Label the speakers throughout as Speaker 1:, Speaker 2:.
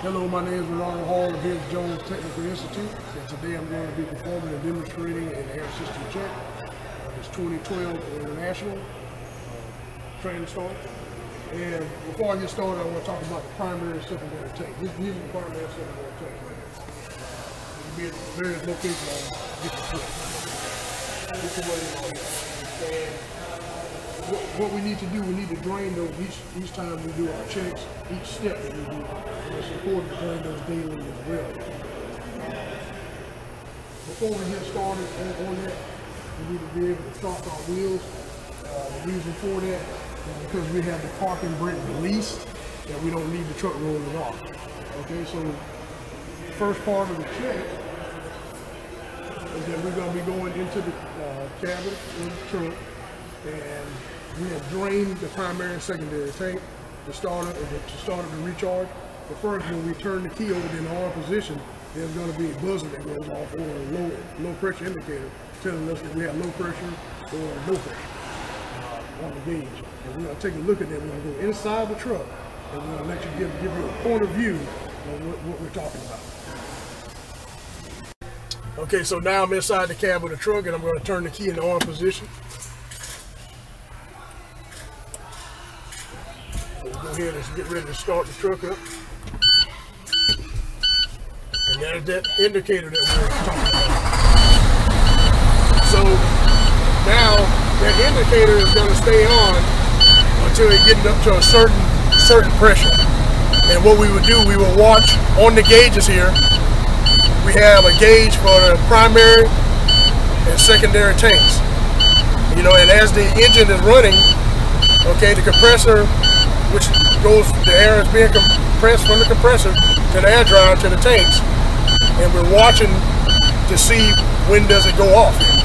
Speaker 1: Hello, my name is Ronald Hall of His Jones Technical Institute, and today I'm going to be performing and demonstrating an air system check. Uh, it's 2012 International uh, Transtar. And before I get started, I want to talk about the primary and secondary tank. This, these are the primary and secondary. Uh, you can be at various locations on different trips. This is what it is. What, what we need to do, we need to drain those each, each time we do our checks, each step that we do. It's important to drain those daily as well. Before we get started on, on that, we need to be able to start our wheels. Uh, the reason for that is because we have the parking brake released, that we don't need the truck rolling off. Okay, so first part of the check is that we're going to be going into the uh, cabin in the truck and we have drained the primary and secondary tank to start it, to start it to recharge. But first, when we turn the key over in the on position, there's going to be a buzzer that goes off or a low, low pressure indicator telling us that we have low pressure or no pressure uh, on the gauge. And we're going to take a look at that. We're going to go inside the truck and we're going to let you give, give you a point of view of what, what we're talking about. Okay, so now I'm inside the cab of the truck and I'm going to turn the key in the on position. And get ready to start the truck up. And there's that indicator that we are talking about. So now that indicator is going to stay on until it gets up to a certain certain pressure. And what we would do, we will watch on the gauges here. We have a gauge for the primary and secondary tanks. You know, and as the engine is running, okay, the compressor which goes, the air is being compressed from the compressor to the air dryer to the tanks. And we're watching to see when does it go off.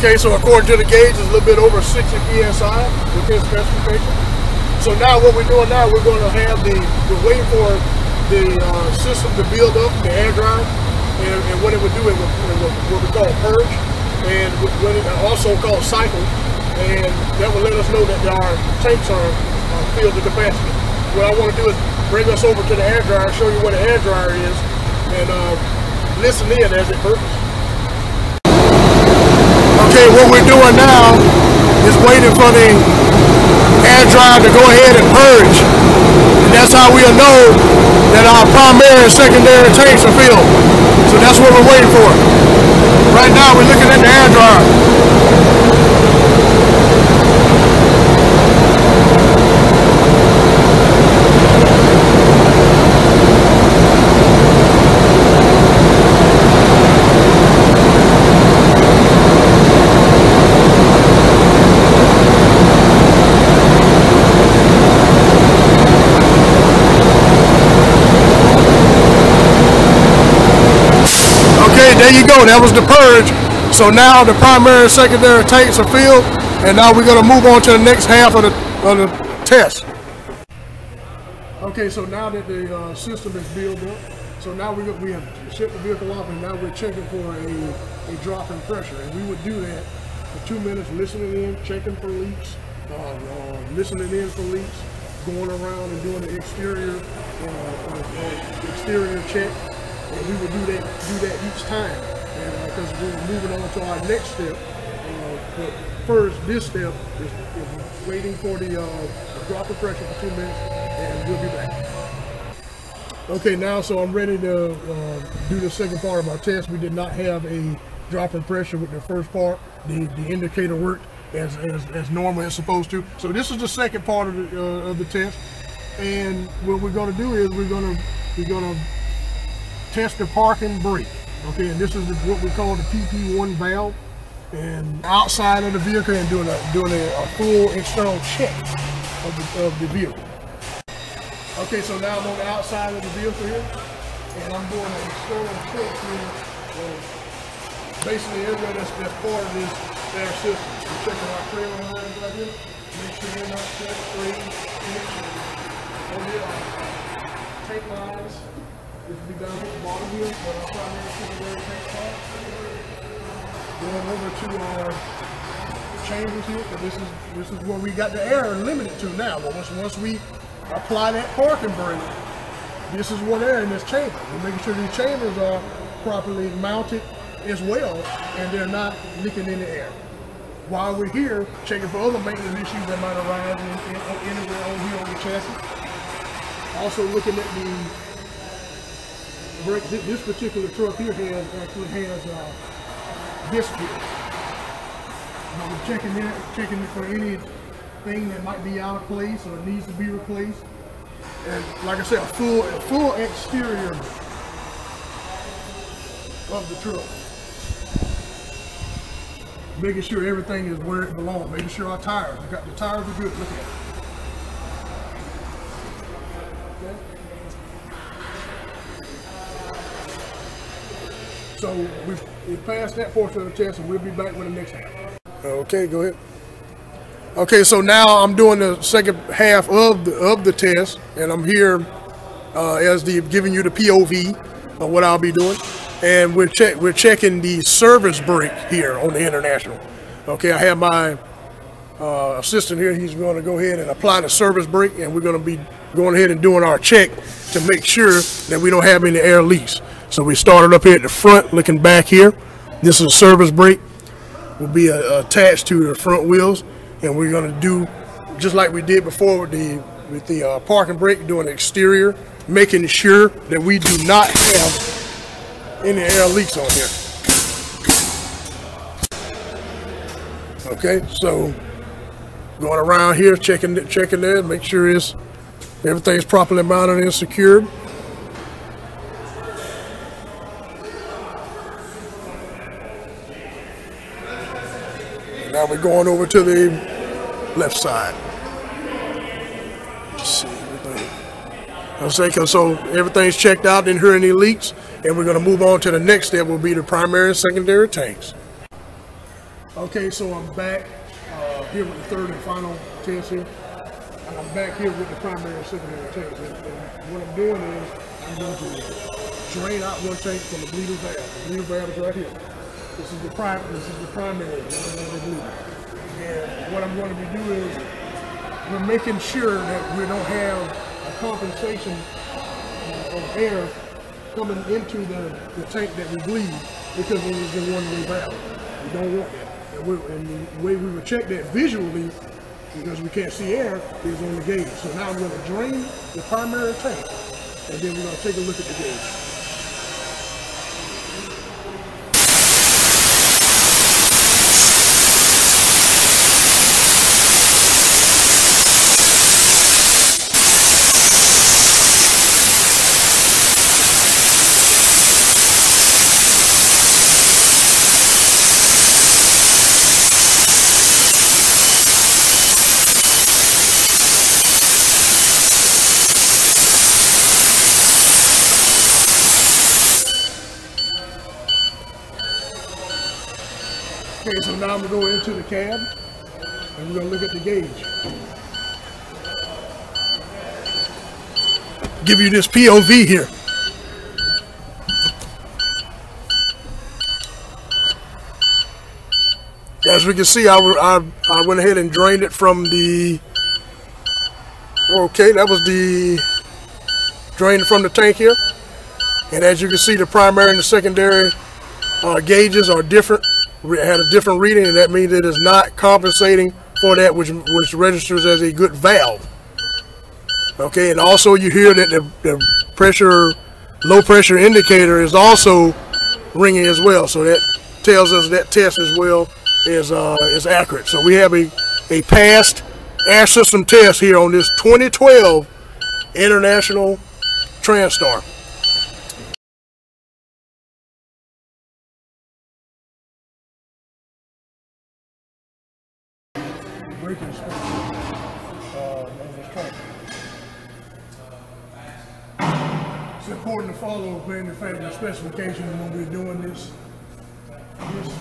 Speaker 1: Okay, so according to the gauge, it's a little bit over 60 psi with within specification. So now what we're doing now, we're going to have the, we're waiting for the uh, system to build up, the air dryer, and, and what it would do, it would, it would what we call purge, and what it also called cycle, and that will let us know that our tanks are uh, filled to capacity. What I want to do is bring us over to the air dryer, show you what an air dryer is, and uh, listen in as it purges. Okay, what we're doing now is waiting for the air dryer to go ahead and purge. And that's how we'll know that our primary and secondary tanks are filled. So that's what we're waiting for. Right now we're looking at the air dryer. There you go. That was the purge. So now the primary and secondary tanks are filled, and now we're gonna move on to the next half of the of the test. Okay, so now that the uh, system is built up, so now we we have shipped the vehicle off, and now we're checking for a a drop in pressure, and we would do that for two minutes, listening in, checking for leaks, uh, uh, listening in for leaks, going around and doing the exterior uh, uh, exterior check, and we would do that do that each time, and because we were moving on to our next step. Uh, but first, this step is, is waiting for the, uh, the drop of pressure for two minutes, and we'll be back. Okay, now so I'm ready to uh, do the second part of our test. We did not have a drop in pressure with the first part. The the indicator worked as as, as normal as supposed to. So this is the second part of the uh, of the test. And what we're going to do is we're going to we're going to test the parking brake. Okay, and this is what we call the PP1 valve. And outside of the vehicle and doing a doing a, a full external check of the, of the vehicle. Okay, so now I'm on the outside of the vehicle here, and I'm doing an external check here. Basically, everybody that's, that's part of this their system. We're checking our trailer lines right here. Make sure they're not straight, fixed. Over here, oh, tank lines. This will be down at the bottom here, but secondary tank part. Going over to our chambers here, but this is this is where we got the air limited to now. But once once we apply that parking brake, this is what air in this chamber. We're making sure these chambers are properly mounted as well, and they're not leaking in the air. While we're here, checking for other maintenance issues that might arise in, in, anywhere on here on the chassis. Also looking at the. This, particular truck here has actually has uh, here. We're checking it, checking it for anything that might be out of place or needs to be replaced. And like I said, a full, a full exterior of the truck. Making sure everything is where it belongs. Making sure our tires, got the tires are good. Look at that. Okay. So we've, passed that portion of the test, and we'll be back with the next half. Okay, go ahead. Okay, so now I'm doing the second half of the of the test, and I'm here uh, as the giving you the POV of what I'll be doing, and we're check we're checking the service brake here on the international. Okay, I have my uh, assistant here. He's going to go ahead and apply the service brake, and we're going to be going ahead and doing our check to make sure that we don't have any air leaks. So we started up here at the front, looking back here. This is a service brake. Will be uh, attached to the front wheels, and we're going to do just like we did before with the with the uh, parking brake, doing the exterior, making sure that we do not have any air leaks on here. Okay, so going around here, checking checking there, make sure it's everything's properly mounted and secured. Now we're going over to the left side. Let's see everything. I'm saying, so everything's checked out, didn't hear any leaks, and we're gonna move on to the next step. Will be the primary and secondary tanks. Okay, so I'm back uh, here with the third and final test here. And I'm back here with the primary and secondary tanks. And, and what I'm doing is I'm going to drain out one tank from the bleeder valve. The bleeder valve is right here. This is the prime. This is the primary. The. And what I'm going to be doing is we're making sure that we don't have a compensation uh, of air coming into the, the tank that we bleed because it is in one-way valve. We don't want that. And, we, and the way we would check that visually, because we can't see air, is on the gauge. So now I'm going to drain the primary tank, and then we're going to take a look at the gauge. Now I'm gonna go into the cab and we're gonna look at the gauge. Give you this POV here. As we can see, I, I, I went ahead and drained it from the, okay, that was the, drained from the tank here. And as you can see, the primary and the secondary uh, gauges are different, had a different reading, and that means it is not compensating for that which, which registers as a good valve. Okay, and also you hear that the, the pressure, low pressure indicator is also ringing as well. So that tells us that test as well is uh, is accurate. So we have a, a past air system test here on this 2012 International Transtar. It's important to follow manufacturer specifications when we're doing this. This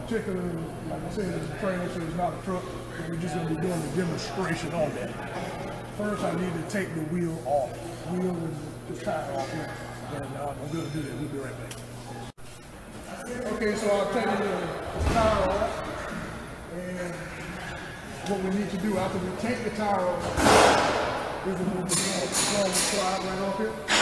Speaker 1: particular, like I said, is a trailer, so it's not a truck. We're just going to be doing a demonstration on that. First, I need to take the wheel off. Wheel and the tire off here. And uh, I'm going to do that. We'll be right back. Okay, so I'll take the tire off. And what we need to do after we take the tire off is remove the slide right off here.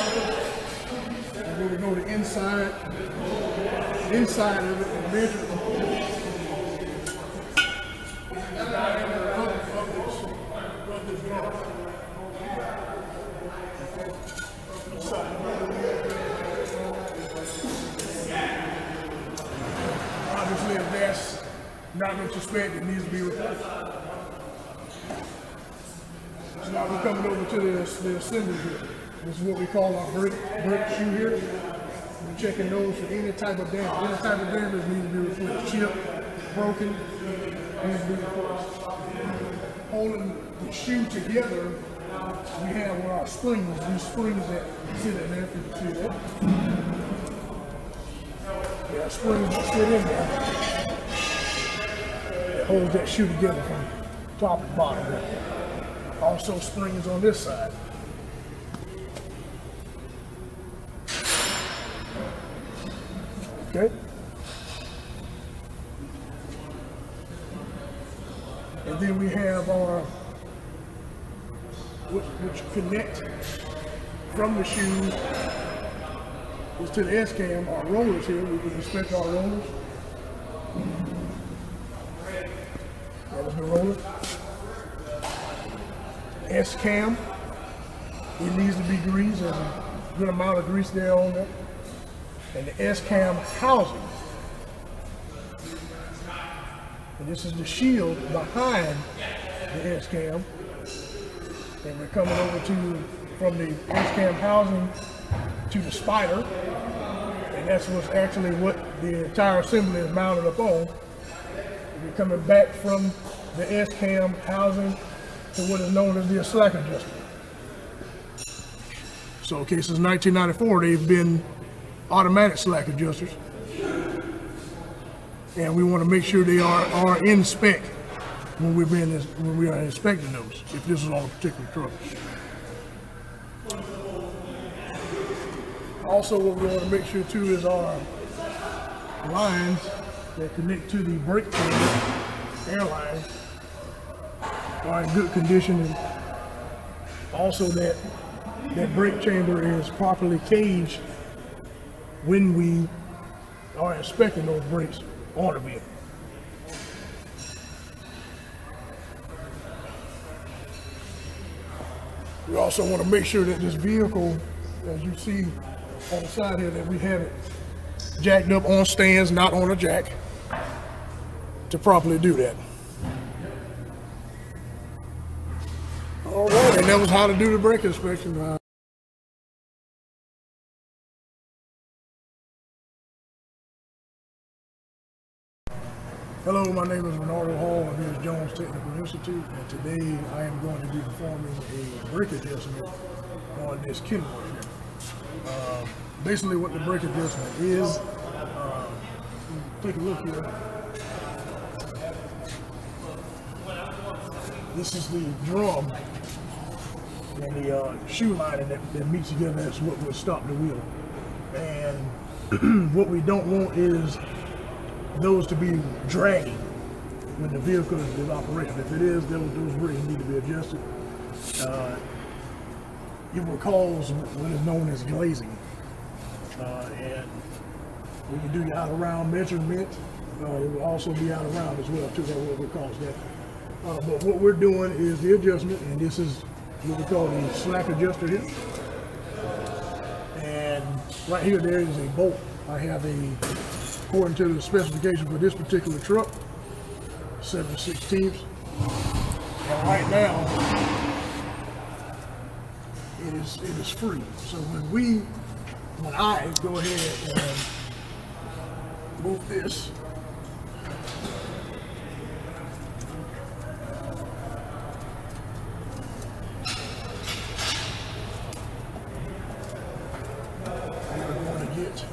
Speaker 1: Drum caliper. And we would go to inside inside of it and measure Obviously, if that's not what you it needs to be replaced. So now we're coming over to the, the assembly here. This is what we call our brick, brick shoe here. We're checking those for any type of damage. Any type of damage needs to be replaced. Chip, broken, needs to be replaced. Holding the shoe together, we have what our springs, these springs that sit in there, you can see that. Yeah, springs that sit in there. That holds that shoe together from top to bottom. Also springs on this side. Okay. And then we have our, which, which connect from the shoes is to the S-cam, our rollers here, we can inspect our rollers. The roller. S-cam, it needs to be greased, there's a good amount of grease there on there. And the S-cam housing. And this is the shield behind the S-cam. And we're coming over to, from the S-cam housing to the spider. And that's what's actually what the entire assembly is mounted upon. We're coming back from the S-cam housing to what is known as the slack adjuster. So, okay, since 1994, they've been automatic slack adjusters. And we want to make sure they are, are in spec when we're being, when we are inspecting those, if this is on a particular truck. Also, what we want to make sure too is our lines that connect to the brake chamber, air lines, are in good condition and also that that brake chamber is properly caged when we are inspecting those brakes on the vehicle. We also want to make sure that this vehicle, as you see on the side here, that we have it jacked up on stands, not on a jack, to properly do that. All right, and that was how to do the brake inspection. My name is Renardo Hall of the Jones Technical Institute, and today I am going to be performing a brake adjustment on this Kenworth here. Uh, basically what the brake adjustment is, uh, take a look here. This is the drum and the uh, shoe lining that, that meets together. That's what will stop the wheel. And what we don't want is those to be dragging when the vehicle is in operation. If it is, those, those brakes need to be adjusted. Uh, it will cause what is known as glazing. Uh, and when you do your out around measurement, uh, it will also be out around as well too. That will cause that. Uh, but what we're doing is the adjustment, and this is what we call the slack adjuster here. And right here, there is a bolt. I have a according to the specification for this particular truck, 7 16ths. And right now, it is it is free. So when we, when I go ahead and move this, we're going to get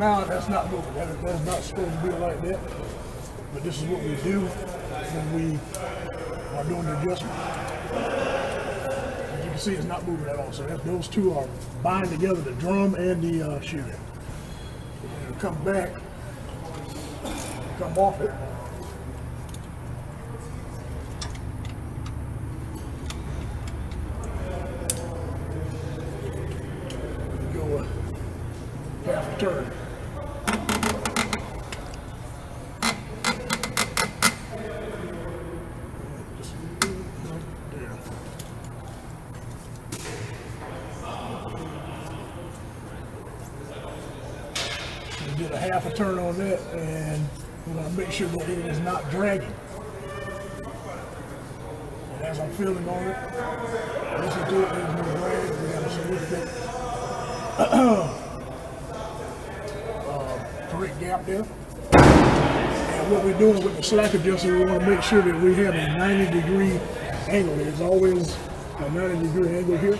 Speaker 1: Now that's not moving. That, that's not supposed to be like that. But this is what we do when we are doing the adjustment. As you can see, it's not moving at all. So that, those two are bind together, the drum and the uh, come back, come off it. Go uh, half turn. Just there. We did a half a turn on that and we're gonna make sure that it is not dragging. And as I'm feeling on it, listen to it, there's drag, we got a significant correct gap there. And what we're doing with the slack adjuster, we want to make sure that we have a 90 degree angle. There's always a 90 degree angle here.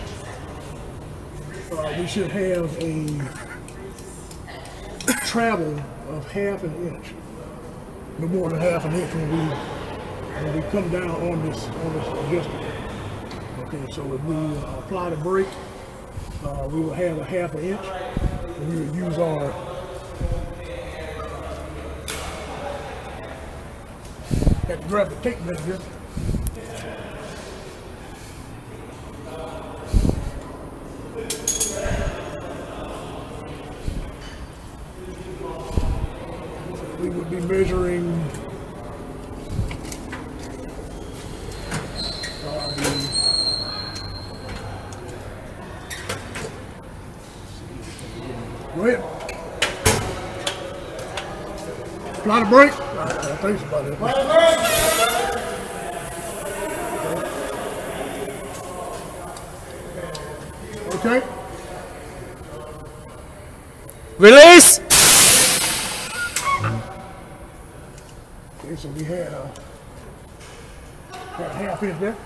Speaker 1: Uh, we should have a travel of half an inch, no more than half an inch when we when we come down on this on this adjuster. Okay, so if we uh, apply the brake, uh, we will have a half an inch. And we will use our to grab the tape measure. Measuring Go ahead. Apply the brake. I, I about it. Okay.
Speaker 2: Release!
Speaker 1: Okay, so we had uh, a half inch there.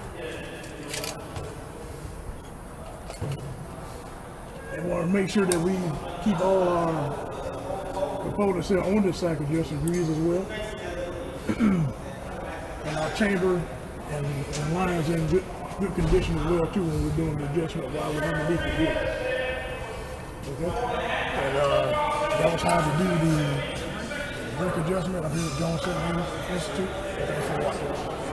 Speaker 1: And want to make sure that we keep all our components here on this slack adjuster grease as well. and our chamber and, and lines in good, good condition as well too when we're doing the adjustment while we're underneath the wheel. Okay? And uh, that was how to do the brake adjustment. Here at Jones Institute. Thanks for watching.